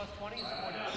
plus 20 is 40.